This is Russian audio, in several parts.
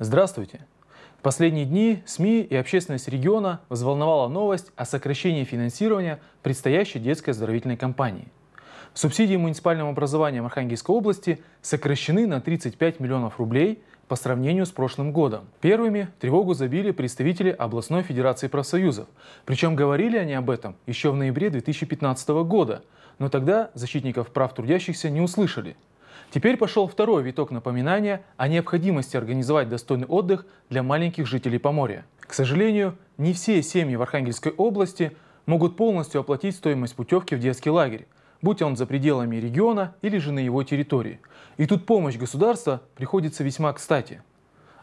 Здравствуйте! В последние дни СМИ и общественность региона взволновала новость о сокращении финансирования предстоящей детской оздоровительной кампании. Субсидии муниципальным образованием Архангельской области сокращены на 35 миллионов рублей по сравнению с прошлым годом. Первыми тревогу забили представители областной федерации профсоюзов. Причем говорили они об этом еще в ноябре 2015 года, но тогда защитников прав трудящихся не услышали – Теперь пошел второй виток напоминания о необходимости организовать достойный отдых для маленьких жителей Поморья. К сожалению, не все семьи в Архангельской области могут полностью оплатить стоимость путевки в детский лагерь, будь он за пределами региона или же на его территории. И тут помощь государства приходится весьма кстати.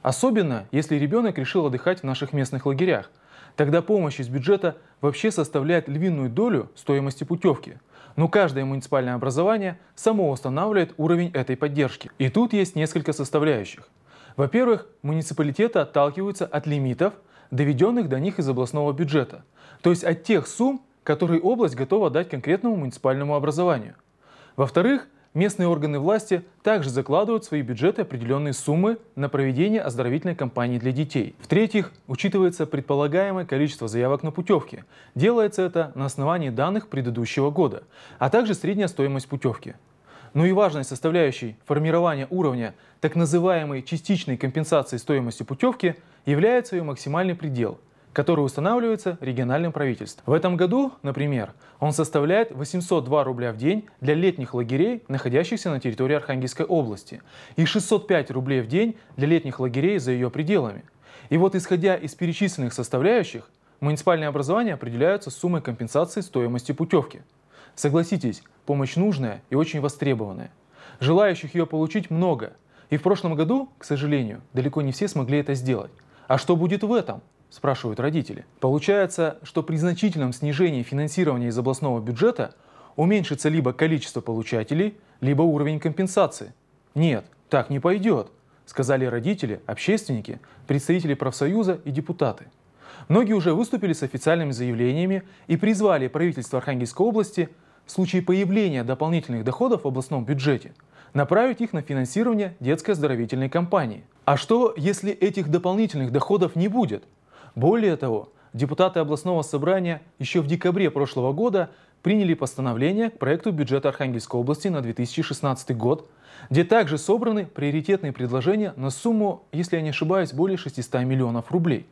Особенно, если ребенок решил отдыхать в наших местных лагерях. Тогда помощь из бюджета вообще составляет львиную долю стоимости путевки – но каждое муниципальное образование само устанавливает уровень этой поддержки. И тут есть несколько составляющих. Во-первых, муниципалитеты отталкиваются от лимитов, доведенных до них из областного бюджета, то есть от тех сумм, которые область готова дать конкретному муниципальному образованию. Во-вторых, местные органы власти также закладывают в свои бюджеты определенные суммы на проведение оздоровительной кампании для детей. В-третьих, учитывается предполагаемое количество заявок на путевки. Делается это на основании данных предыдущего года, а также средняя стоимость путевки. Ну и важной составляющей формирования уровня так называемой частичной компенсации стоимости путевки является ее максимальный предел – который устанавливается региональным правительством. В этом году, например, он составляет 802 рубля в день для летних лагерей, находящихся на территории Архангельской области, и 605 рублей в день для летних лагерей за ее пределами. И вот исходя из перечисленных составляющих, муниципальные образования определяются суммой компенсации стоимости путевки. Согласитесь, помощь нужная и очень востребованная. Желающих ее получить много. И в прошлом году, к сожалению, далеко не все смогли это сделать. А что будет в этом? Спрашивают родители. Получается, что при значительном снижении финансирования из областного бюджета уменьшится либо количество получателей, либо уровень компенсации. Нет, так не пойдет, сказали родители, общественники, представители профсоюза и депутаты. Многие уже выступили с официальными заявлениями и призвали правительство Архангельской области в случае появления дополнительных доходов в областном бюджете направить их на финансирование детской оздоровительной кампании. А что, если этих дополнительных доходов не будет? Более того, депутаты областного собрания еще в декабре прошлого года приняли постановление к проекту бюджета Архангельской области на 2016 год, где также собраны приоритетные предложения на сумму, если я не ошибаюсь, более 600 миллионов рублей.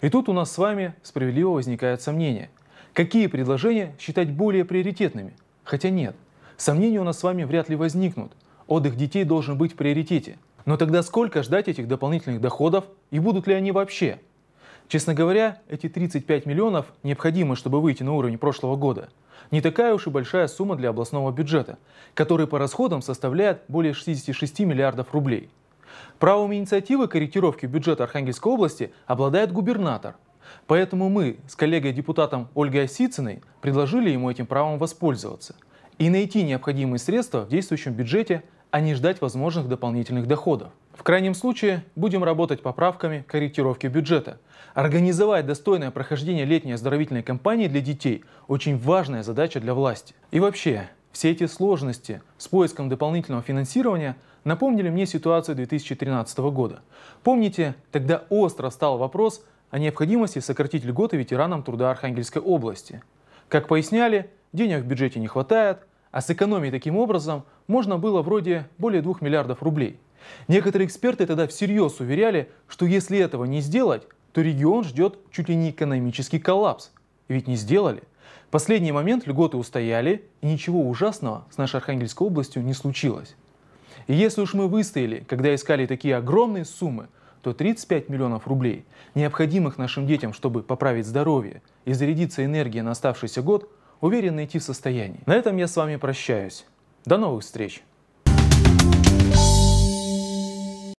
И тут у нас с вами справедливо возникает сомнение. Какие предложения считать более приоритетными? Хотя нет, сомнения у нас с вами вряд ли возникнут. Отдых детей должен быть в приоритете. Но тогда сколько ждать этих дополнительных доходов и будут ли они вообще? Честно говоря, эти 35 миллионов необходимы, чтобы выйти на уровень прошлого года. Не такая уж и большая сумма для областного бюджета, который по расходам составляет более 66 миллиардов рублей. Правом инициативы корректировки бюджета Архангельской области обладает губернатор. Поэтому мы с коллегой-депутатом Ольгой Осицыной предложили ему этим правом воспользоваться и найти необходимые средства в действующем бюджете, а не ждать возможных дополнительных доходов. В крайнем случае будем работать поправками корректировки бюджета. Организовать достойное прохождение летней оздоровительной кампании для детей – очень важная задача для власти. И вообще, все эти сложности с поиском дополнительного финансирования напомнили мне ситуацию 2013 года. Помните, тогда остро стал вопрос о необходимости сократить льготы ветеранам труда Архангельской области. Как поясняли, денег в бюджете не хватает, а сэкономить таким образом можно было вроде более 2 миллиардов рублей – Некоторые эксперты тогда всерьез уверяли, что если этого не сделать, то регион ждет чуть ли не экономический коллапс. Ведь не сделали. В последний момент льготы устояли, и ничего ужасного с нашей Архангельской областью не случилось. И если уж мы выстояли, когда искали такие огромные суммы, то 35 миллионов рублей, необходимых нашим детям, чтобы поправить здоровье и зарядиться энергией на оставшийся год, уверен найти в состоянии. На этом я с вами прощаюсь. До новых встреч!